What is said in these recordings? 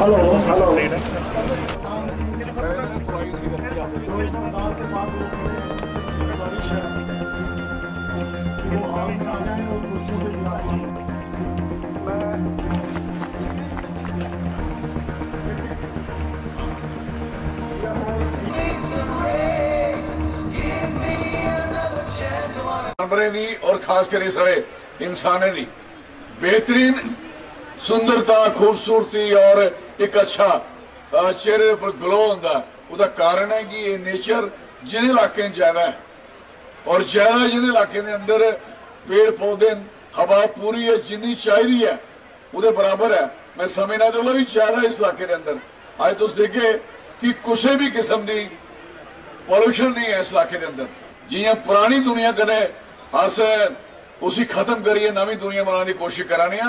Hello hello और खास कर सारे इंसाने दी। बेहतरीन सुंदरता खूबसूरती और एक अच्छा अ, चेहरे पर ग्लो होंगे ਉਹਦਾ ਕਾਰਨ ਹੈ ਕਿ ਇਹ ਨੇਚਰ ਜਿਹਨੇ ਇਲਾਕੇ 'ਚ ਜ਼ਿਆਦਾ ਹੈ ਔਰ ਜ਼ਿਆਦਾ ਜਿਹਨੇ ਇਲਾਕੇ ਦੇ ਅੰਦਰ ਪੇੜ ਪੌਦੇ ਹਵਾ ਪੂਰੀ ਹੈ ਜਿੰਨੀ ਚਾਹੀਦੀ ਹੈ ਉਹਦੇ ਬਰਾਬਰ ਹੈ ਮੈਂ ਸਮਝਦਾ ਚਲੋ ਵੀ ਜ਼ਿਆਦਾ ਇਸ ਇਲਾਕੇ ਦੇ ਅੰਦਰ ਅੱਜ ਤੁਸੀਂ ਦੇਖੇ ਕਿ ਕਿਸੇ ਵੀ ਕਿਸਮ ਦੀ पॉल्यूशन नहीं है इस इलाके के अंदर जियां पुरानी दुनिया कदे अस उसी खत्म करिए नवी दुनिया बनाने की कोशिश कराने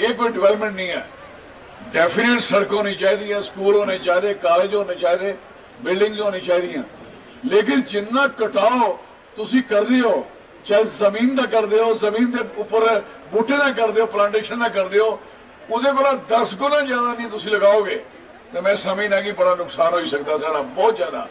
ये कोई डेवलपमेंट नहीं है डेफिनेट सड़क होनी चाहिए स्कूल होने चाहिए कॉलेज होने चाहिए बिल्डिंग्स होनी चाहिए लेकिन जिन्ना कटाओ तुसी करदे हो चाहे जमीन का करदे हो जमीन के उपर बूटे का करदे हो प्लांटेशन का करदे हो ਉਹਦੇ ਕੋਲ 10 ਗੁਣਾ ਜ਼ਿਆਦਾ ਨਹੀਂ ਤੁਸੀਂ ਲਗਾਓਗੇ ਤੇ ਮੈਂ ਸਮਝਦਾ ਕਿ ਬੜਾ ਨੁਕਸਾਨ ਹੋ ਸਕਦਾ ਸਾਡਾ ਬਹੁਤ ਜ਼ਿਆਦਾ